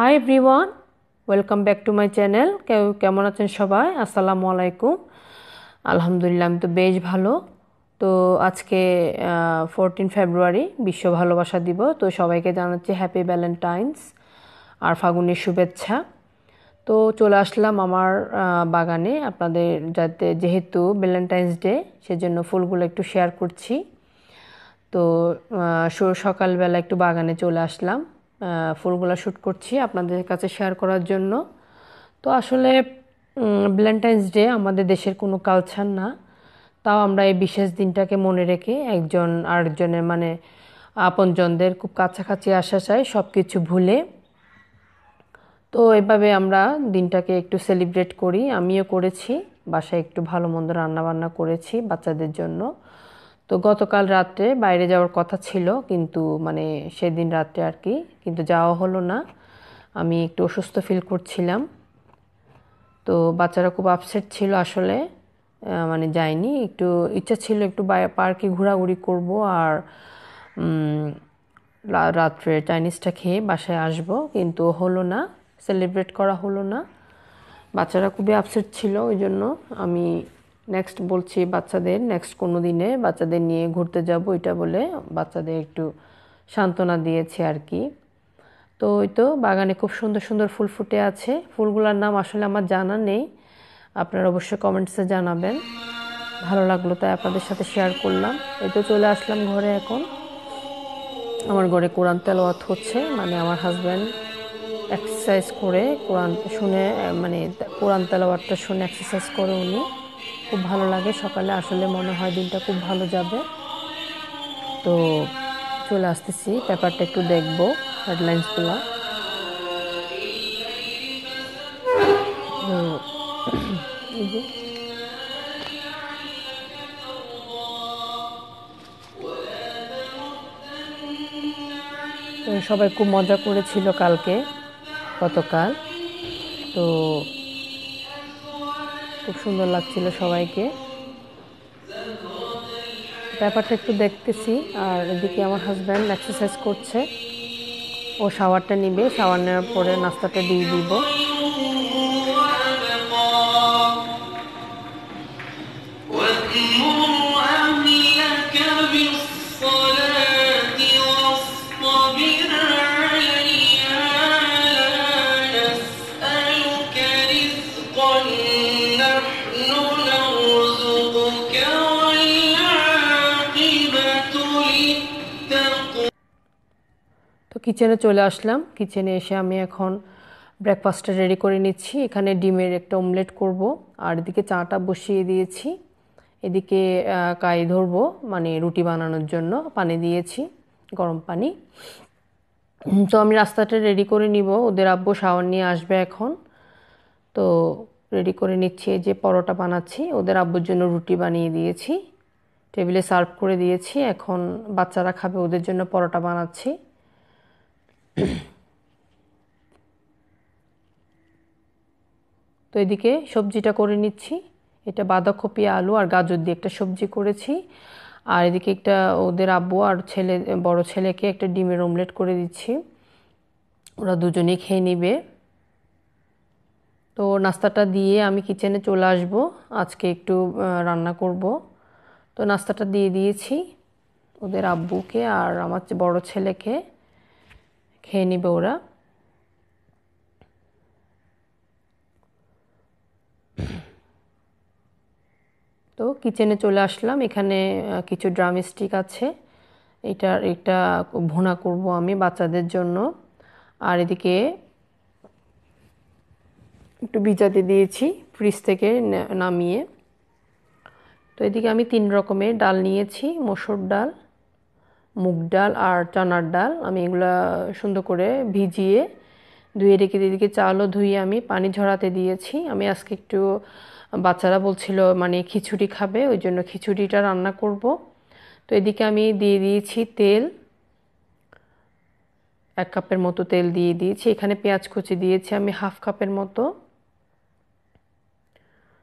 Hi everyone welcome back to my channel কেউ কেমন আছেন সবাই? আসসালামু আলাইকুম। আলহামদুলিল্লাহ, আমি তো বেশ ভালো। তো আজকে ফোরটিন ফেব্রুয়ারি বিশ্ব ভালোবাসা দিব তো সবাইকে জানাচ্ছি হ্যাপি ভ্যালেন্টাইন্স আর ফাগুনের শুভেচ্ছা। তো চলে আসলাম আমার বাগানে। আপনাদের যাতে, যেহেতু ভ্যালেন্টাইন্স ডে সেজন্য ফুলগুলো একটু শেয়ার করছি। তো সকালবেলা একটু বাগানে চলে আসলাম। ফুলগুলো শ্যুট করছি আপনাদের কাছে শেয়ার করার জন্য। তো আসলে ভ্যালেন্টাইন্স ডে আমাদের দেশের কোনো কালচার না। তাও আমরা এই বিশেষ দিনটাকে মনে রেখে একজন আরেকজনের মানে আপনজনদের খুব কাছাকাছি আসা চাই সব কিছু ভুলে তো এভাবে আমরা দিনটাকে একটু সেলিব্রেট করি। আমিও করেছি, বাসায় একটু ভালো মন্দ রান্নাবান্না করেছি বাচ্চাদের জন্য। তো গতকাল রাত্রে বাইরে যাওয়ার কথা ছিল, কিন্তু মানে সেদিন রাত্রে আর কি, কিন্তু যাওয়া হলো না। আমি একটু অসুস্থ ফিল করছিলাম। তো বাচ্চারা খুব আপসেট ছিল আসলে মানে যায়নি। একটু ইচ্ছা ছিল একটু পার্কে ঘোরাঘুরি করব আর রাত্রে চাইনিজটা খেয়ে বাসায় আসব, কিন্তু হলো না সেলিব্রেট করা হলো না। বাচ্চারা খুবই আপসেট ছিল, ওই জন্য আমি নেক্সট বলছি বাচ্চাদের নেক্সট কোনো দিনে বাচ্চাদের নিয়ে ঘুরতে যাব এটা বলে বাচ্চাদের একটু সান্ত্বনা দিয়েছে আর কি। তো ওই তো বাগানে খুব সুন্দর সুন্দর ফুল ফুটে আছে। ফুলগুলোর নাম আসলে আমার জানা নেই। আপনারা অবশ্যই কমেন্টসে জানাবেন। ভালো লাগল তাই আপনাদের সাথে শেয়ার করলাম। এই তো চলে আসলাম ঘরে এখন। আমার ঘরে কোরআন তেলাওয়াত হচ্ছে মানে আমার হাজব্যান্ড এক্সারসাইজ করে কোরআন শুনে মানে কোরআন তেলাওয়াতটা শুনে এক্সারসাইজ করে উনি। খুব ভালো লাগে সকালে। আসলে মনে হয় দিনটা খুব ভালো যাবে। তো চলে আসতেছি, পেপারটা একটু দেখব হেডলাইন্সগুলো সবাই খুব মজা করেছিল কালকে, গতকাল। তো খুব সুন্দর লাগছিল সবাইকে। ব্যাপারটা একটু দেখতেছি, আর এদিকে আমার হাজব্যান্ড এক্সারসাইজ করছে। ও শাওয়ারটা নিবে শাওয়ার নেওয়ার পরে নাস্তাটা দিয়ে দিব। কিচেনে চলে আসলাম। কিচেনে এসে আমি এখন ব্রেকফাস্টটা রেডি করে নিচ্ছি। এখানে ডিমের একটা অমলেট করব। আর এদিকে চাটা বসিয়ে দিয়েছি। এদিকে কাই ধরবো মানে রুটি বানানোর জন্য পানি দিয়েছি, গরম পানি। তো আমি রাস্তাটা রেডি করে নিব। ওদের আব্বু শাওয়ার নিয়ে আসবে এখন। তো রেডি করে নিচ্ছি। যে পরোটা বানাচ্ছি, ওদের আব্বুর জন্য রুটি বানিয়ে দিয়েছি। টেবিলে সার্ভ করে দিয়েছি। এখন বাচ্চারা খাবে, ওদের জন্য পরোটা বানাচ্ছি। তো এদিকে সবজিটা করে নিচ্ছি। এটা বাঁধাকপি, আলু আর গাজর দিয়ে একটা সবজি করেছি। আর এদিকে একটা ওদের আব্বু আর ছেলে, বড় ছেলেকে একটা ডিমের অমলেট করে দিচ্ছি। ওরা দুজনেই খেয়ে নিবে। তো নাস্তাটা দিয়ে আমি কিচেনে চলে আসব। আজকে একটু রান্না করব। তো নাস্তাটা দিয়ে দিয়েছি ওদের আব্বুকে আর আমার বড় ছেলেকে। খেয়ে নিবে ওরা তো কিচেনে চলে আসলাম। এখানে কিছু ড্রাম স্টিক আছে। এটা এটা ভুনা করব আমি বাচ্চাদের জন্য। আর এদিকে একটু ভিজাতে দিয়েছি ফ্রিজ থেকে নামিয়ে। তো এদিকে আমি তিন রকমের ডাল নিয়েছি, মসুর ডাল মুগ ডাল আর চানার ডাল। আমি এগুলা সুন্দর করে ভিজিয়ে ধুয়ে রেখে এদিকে চালও ধুয়ে আমি পানি ঝরাতে দিয়েছি। আমি আজকে একটু, বাচ্চারা বলছিল মানে খিচুড়ি খাবে, ওই জন্য খিচুড়িটা রান্না করব। তো এদিকে আমি দিয়ে দিয়েছি তেল। এক কাপের মতো তেল দিয়ে দিয়েছি। এখানে পেঁয়াজ কুচি দিয়েছি আমি হাফ কাপের মতো।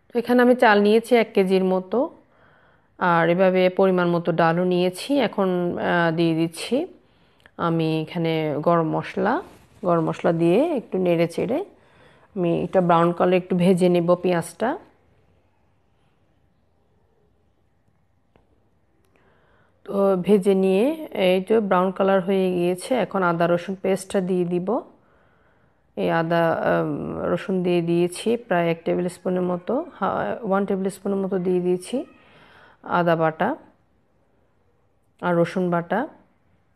তো এখানে আমি চাল নিয়েছি এক কেজির মতো। আর এভাবে পরিমাণ মতো ডালও নিয়েছি। এখন দিয়ে দিচ্ছি আমি এখানে গরম মশলা। গরম মশলা দিয়ে একটু নেড়ে চেড়ে আমি এটা ব্রাউন কালার একটু ভেজে নেব পেঁয়াজটা। তো ভেজে নিয়ে এই যে ব্রাউন কালার হয়ে গিয়েছে। এখন আদা, রসুন পেস্টটা দিয়ে দিব। এই আদা রসুন দিয়ে দিয়েছি প্রায় এক টেবিল স্পুনের মতো ওয়ান টেবিল স্পুনের মতো দিয়ে দিয়েছি। আদা বাটা আর রসুন বাটা।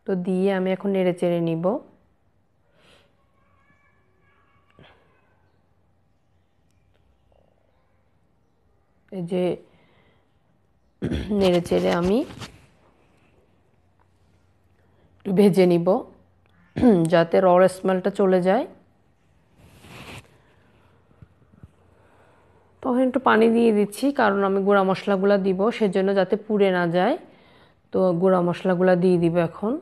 তো দিয়ে আমি এখন নেড়ে চেড়ে নিব। এই যে নেড়ে চেড়ে আমি একটু ভেজে নিব, যাতে রড় স্মেলটা চলে যায়। তখন একটু পানি দিয়ে দিচ্ছি, কারণ আমি গুঁড়া মশলাগুলো দিব, সেজন্য যাতে পুড়ে না যায়। তো গুঁড়া মশলাগুলো দিয়ে দিব এখন।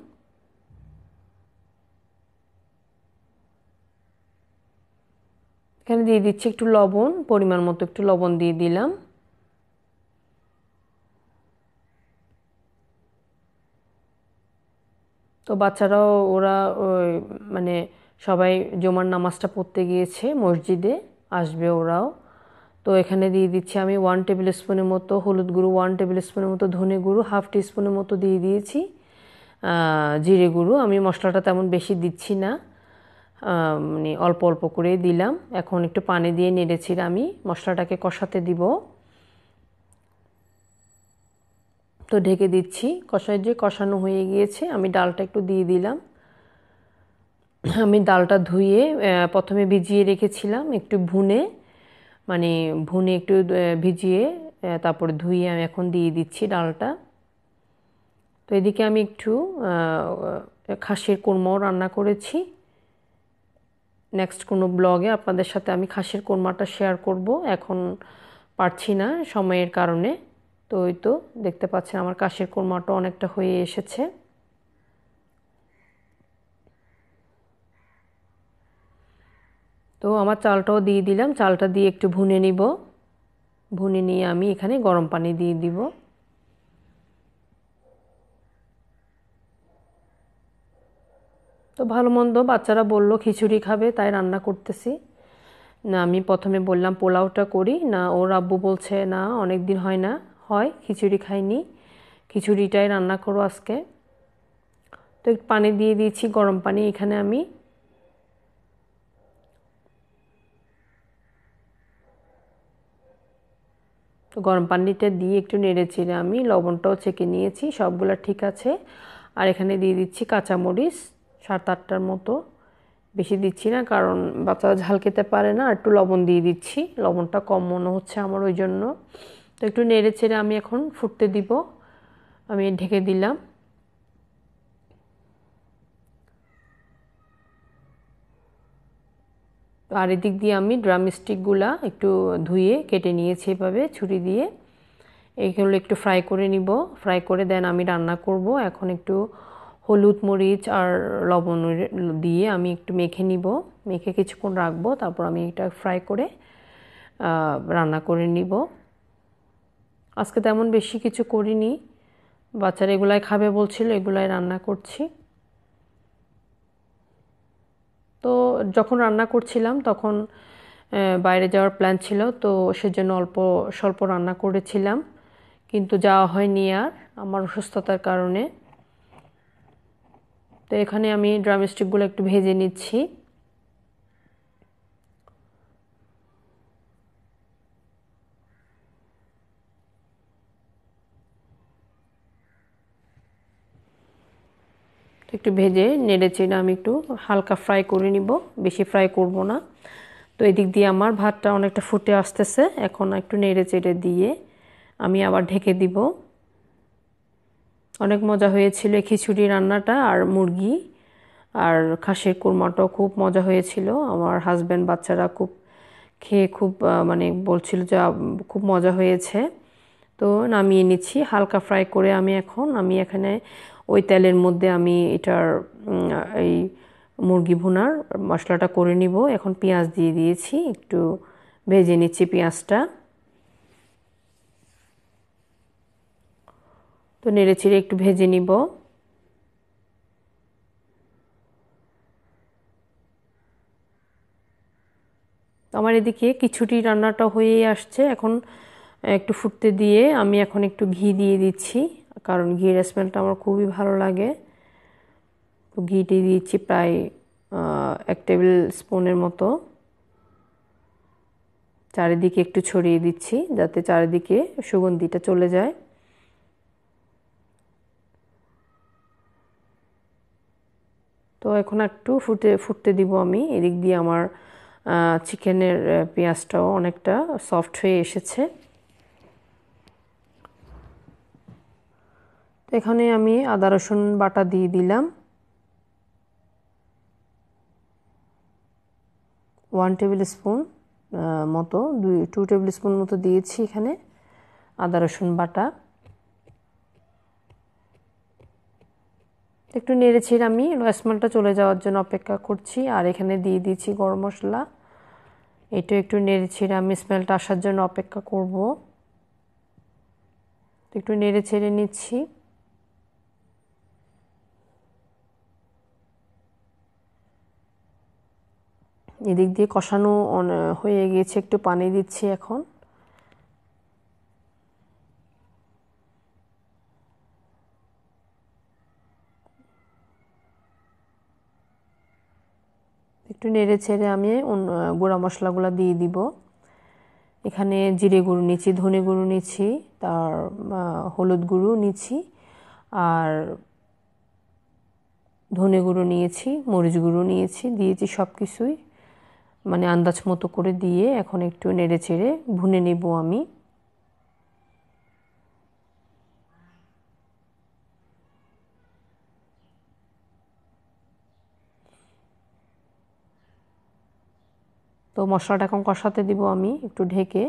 এখানে দিয়ে দিচ্ছি একটু লবণ, পরিমাণ মতো একটু লবণ দিয়ে দিলাম। তো বাচ্চারাও, ওরা, ওই মানে সবাই জমার নামাজটা পড়তে গিয়েছে মসজিদে, আসবে ওরাও। তো এখানে দিয়ে দিচ্ছি আমি ওয়ান টেবিল স্পুনের মতো হলুদ গুঁড়ো ওয়ান টেবিল স্পুনের মতো ধনে গুঁড়ো হাফ টি স্পুনের মতো দিয়ে দিয়েছি। জিরে গুঁড়ো, আমি মশলাটা তেমন বেশি দিচ্ছি না। মানে অল্প অল্প করে দিলাম। এখন একটু পানি দিয়ে নেড়েছি আমি মশলাটাকে কষাতে দিব। তো ঢেকে দিচ্ছি। কষায় যে কষানো হয়ে গিয়েছে, আমি ডালটা একটু দিয়ে দিলাম। আমি ডালটা ধুয়ে প্রথমে ভিজিয়ে রেখেছিলাম একটু ভুনে। মানে ভুনে একটু ভিজিয়ে তারপরে ধুয়ে আমি এখন দিয়ে দিচ্ছি ডালটা। তো এদিকে আমি একটু খাসির কোরমাও রান্না করেছি। নেক্সট কোনো ব্লগে আপনাদের সাথে আমি খাসির কোরমাটা শেয়ার করব। এখন পারছি না সময়ের কারণে। তো ওই তো দেখতে পাচ্ছেন আমার কাশির কোরমাটা অনেকটা হয়ে এসেছে। তো আমার চালটাও দিয়ে দিলাম। চালটা দিয়ে একটু ভুনে নিব। ভুনে নিয়ে আমি এখানে গরম পানি দিয়ে দিব। তো ভালো মন্দ, বাচ্চারা বলল খিচুড়ি খাবে, তাই রান্না করতেছি। না, আমি প্রথমে বললাম পোলাওটা করি। না, ওর আব্বু বলছে, না অনেক দিন হয় না, হয়, খিচুড়ি খাইনি। খিচুড়িটাই রান্না করো আজকে। তো একটু পানি দিয়ে দিয়েছি, গরম পানি এখানে আমি। তো গরম পানিটা দিয়ে একটু নেড়ে আমি লবণটাও ছেঁকে নিয়েছি, সবগুলো ঠিক আছে। আর এখানে দিয়ে দিচ্ছি কাঁচামরিচ, সাত আটটার মতো। বেশি দিচ্ছি না, কারণ বাচ্চারা ঝাল খেতে পারে না, আর একটু লবণ দিয়ে দিচ্ছি। লবণটা কম মনে হচ্ছে আমার ওই জন্য। তো একটু নেড়ে চেড়ে আমি এখন ফুটতে দিব। আমি ঢেকে দিলাম। আর এদিক দিয়ে আমি ড্রাম স্টিকগুলা একটু ধুয়ে কেটে নিয়েছি এভাবে, ছুরি দিয়ে। এইগুলো একটু ফ্রাই করে নিব। ফ্রাই করে দেন আমি রান্না করব। এখন একটু হলুদ মরিচ আর লবণ দিয়ে আমি একটু মেখে নিব। মেখে কিছুক্ষণ রাখব, তারপর আমি এটা ফ্রাই করে রান্না করে নিব। আজকে তেমন বেশি কিছু করিনি। বাচ্চারা এগুলাই খাবে বলছিল, এগুলাই রান্না করছি। তো যখন রান্না করছিলাম, তখন বাইরে যাওয়ার প্ল্যান ছিল, তো সেজন্য অল্প, স্বল্প রান্না করেছিলাম। কিন্তু যাওয়া হয়নি আর, আমার অসুস্থতার কারণে। তো এখানে আমি ড্রামস্টিকগুলো একটু ভেজে নিচ্ছি। একটু ভেজে নেড়ে চেড়ে আমি একটু হালকা ফ্রাই করে নিব। বেশি ফ্রাই করব না। তো এদিক দিয়ে আমার ভাতটা অনেকটা ফুটে আসতেছে। এখন একটু নেড়ে চেড়ে দিয়ে আমি আবার ঢেকে দিব। অনেক মজা হয়েছিল খিচুড়ি রান্নাটা আর মুরগি আর খাসির কুরমাটাও খুব মজা হয়েছিল। আমার হাজব্যান্ড বাচ্চারা খুব খেয়ে খুব মানে বলছিল যে খুব মজা হয়েছে। তো নামিয়ে নিচ্ছি। হালকা ফ্রাই করে আমি এখন, আমি এখানে ওই তেলের মধ্যে আমি এটার এই মুরগি ভুনার মশলাটা করে নিব। এখন পেঁয়াজ দিয়ে দিয়েছি, একটু ভেজে নিচ্ছি পেঁয়াজটা। তো নেড়ে ছেড়ে একটু ভেজে নিব। আমার এদিকে কিছুটি রান্নাটা হয়েই আসছে। এখন একটু ফুটতে দিয়ে আমি এখন একটু ঘি দিয়ে দিচ্ছি। কারণ ঘিয়ের স্মেলটা আমার খুবই ভালো লাগে। তো ঘিটি দিচ্ছি প্রায় এক টেবিল স্পুনের মতো। চারিদিকে একটু ছড়িয়ে দিচ্ছি যাতে চারিদিকে সুগন্ধিটা চলে যায়। তো এখন একটু ফুটে, ফুটতে দিব আমি। এদিক দিয়ে আমার চিকেনের পেঁয়াজটাও অনেকটা সফট হয়ে এসেছে। এখানে আমি আদা, রসুন বাটা দিয়ে দিলাম। ওয়ান টেবিল স্পুন মতো, দুই টু টেবিল স্পুন মতো দিয়েছি এখানে আদা, রসুন বাটা। একটু নেড়েছি আমি রসমালটা চলে যাওয়ার জন্য অপেক্ষা করছি, আর এখানে দিয়ে দিয়েছি গরম মশলা। এটা একটু নেড়ে আমি স্মেলটা আসার জন্য অপেক্ষা করব। একটু নেড়ে ছেড়ে নিচ্ছি। এদিক দিয়ে কষানো হয়ে গিয়েছে, একটু পানি দিচ্ছি এখন। একটু নেড়ে ছেড়ে আমি গুঁড়া মশলাগুলো দিয়ে দিব। এখানে জিরে গুঁড়ো নিচ্ছি, ধনে গুঁড়ো নিচ্ছি, তার হলুদ গুঁড়ো নিচ্ছি, আর ধনে গুঁড়ো নিয়েছি, মরিচ গুঁড়ো নিয়েছি, দিয়েছি সব কিছুই মানে আন্দাজ মতো করে দিয়ে এখন একটু নেড়ে চেড়ে ভুনে নেব আমি। তো মশলাটা এখন কষাতে দিব আমি একটু ঢেকে।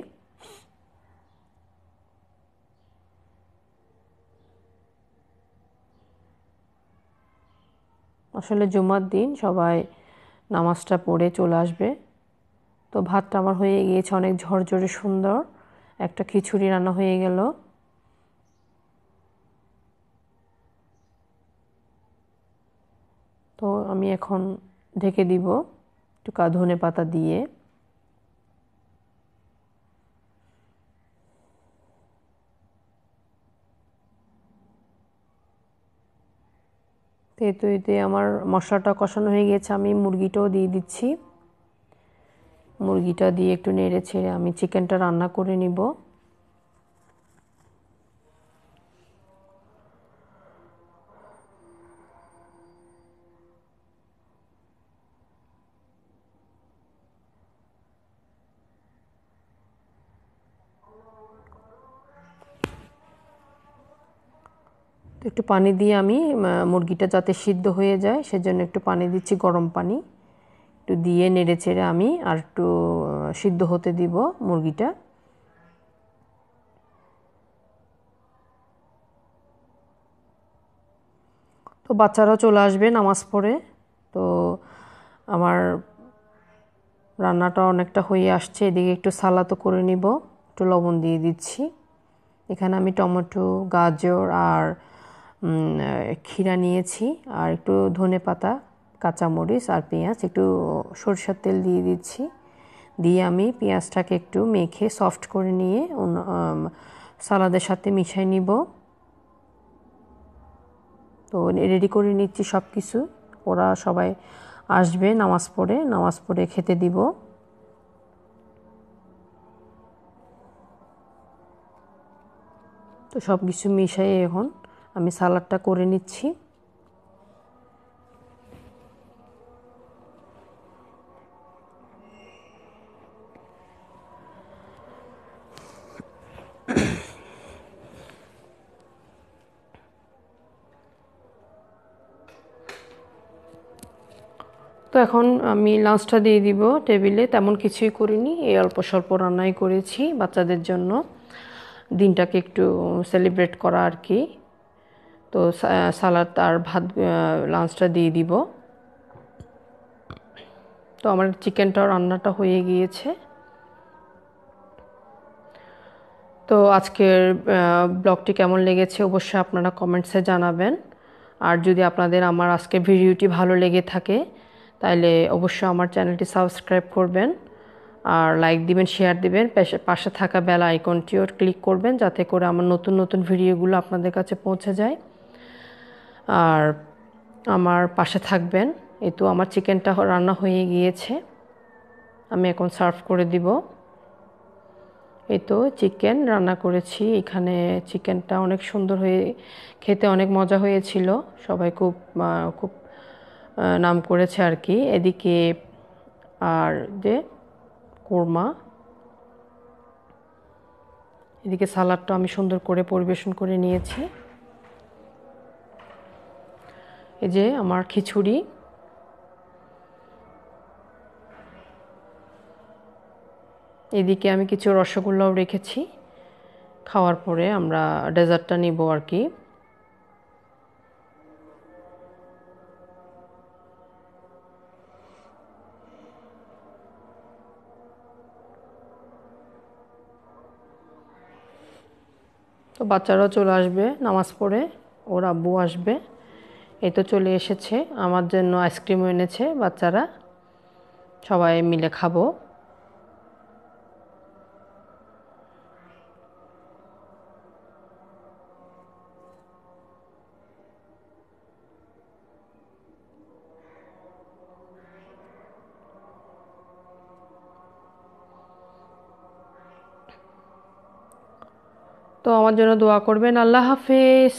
আসলে জুমার দিন সবাই নামাজটা পড়ে চলে আসবে। তো ভাতটা আমার হয়ে গিয়েছে অনেক ঝরঝরে সুন্দর। একটা খিচুড়ি রান্না হয়ে গেল। তো আমি এখন ঢেকে দিব একটু ধনে পাতা দিয়ে। তো আমার মশলাটা কষানো হয়ে গেছে আমি মুরগিটাও দিয়ে দিচ্ছি। মুরগিটা দিয়ে একটু নেড়ে ছেড়ে আমি চিকেনটা রান্না করে নিব। একটু পানি দিয়ে আমি মুরগিটা যাতে সিদ্ধ হয়ে যায়, সেজন্য একটু পানি দিচ্ছি, গরম পানি। একটু দিয়ে নেড়ে চেড়ে আমি আর একটু সিদ্ধ হতে দিব মুরগিটা। তো বাচ্চারাও চলে আসবে নামাজ পড়ে। তো আমার রান্নাটা অনেকটা হয়ে আসছে, এদিকে একটু সালাতো করে নিব, একটু লবণ দিয়ে দিচ্ছি। এখানে আমি টমেটো, গাজর আর ক্ষীরা নিয়েছি আর একটু ধনে পাতা কাঁচামরিচ আর পেঁয়াজ, একটু সরষের তেল দিয়ে দিচ্ছি। দিয়ে আমি পেঁয়াজটাকে একটু মেখে সফট করে নিয়ে সালাদের সাথে মিশাই নিব। তো রেডি করে নিচ্ছি সব কিছু ওরা সবাই আসবে নামাজ পড়ে নামাজ পড়ে খেতে দিব। তো সব কিছু মিশাই এখন আমি সালাডটা করে নিচ্ছি। এখন আমি লাঞ্চটা দিয়ে দিব টেবিলে তেমন কিছুই করিনি, এই অল্প স্বল্প রান্নাই করেছি বাচ্চাদের জন্য। দিনটাকে একটু সেলিব্রেট করা আর কি। তো সালাদ আর ভাত লাঞ্চটা দিয়ে দিব। তো আমার চিকেনটাও রান্নাটা হয়ে গিয়েছে। তো আজকের ব্লগটি কেমন লেগেছে অবশ্যই আপনারা কমেন্টসে জানাবেন। আর যদি আপনাদের আমার আজকের ভিডিওটি ভালো লেগে থাকে তাহলে অবশ্যই আমার চ্যানেলটি সাবস্ক্রাইব করবেন আর লাইক দিবেন, শেয়ার দিবেন, পাশে থাকা বেল আইকনটিও ক্লিক করবেন যাতে করে আমার নতুন নতুন ভিডিওগুলো আপনাদের কাছে পৌঁছে যায়। আর আমার পাশে থাকবেন, এই তো আমার চিকেনটা রান্না হয়ে গিয়েছে। আমি এখন সার্ভ করে দিব। এই তো চিকেন রান্না করেছি। এখানে চিকেনটা অনেক সুন্দর হয়ে, খেতে অনেক মজা হয়েছিল। সবাই খুব খুব নাম করেছে আর কি। এদিকে আর যে কোরমা, এদিকে সালাডটা আমি সুন্দর করে পরিবেশন করে নিয়েছি। এই যে আমার খিচুড়ি। এদিকে আমি কিছু রসগোল্লাও রেখেছি। খাওয়ার পরে আমরা ডেজার্টটা নিব আর কি। তো বাচ্চারাও চলে আসবে, নামাজ পড়ে, ওর আব্বু আসবে। এই তো চলে এসেছে, আমার জন্য আইসক্রিমও এনেছে বাচ্চারা। সবাই মিলে খাব। তো আমার জন্য দোয়া করবেন। আল্লাহ হাফিজ।